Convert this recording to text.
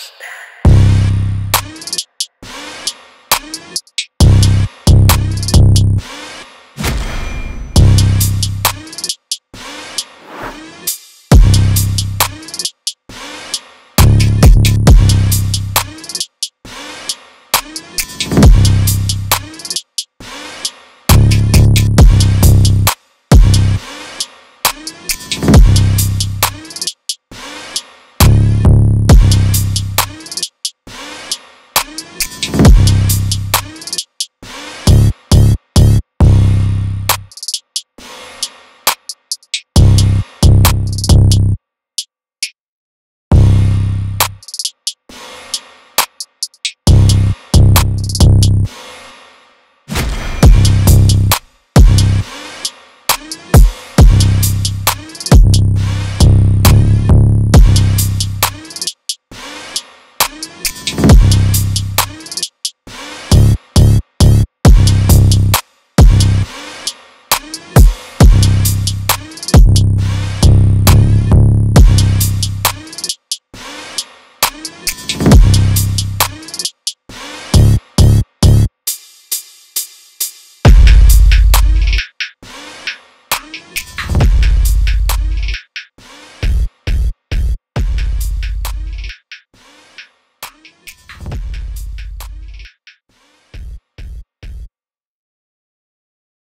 Watch that.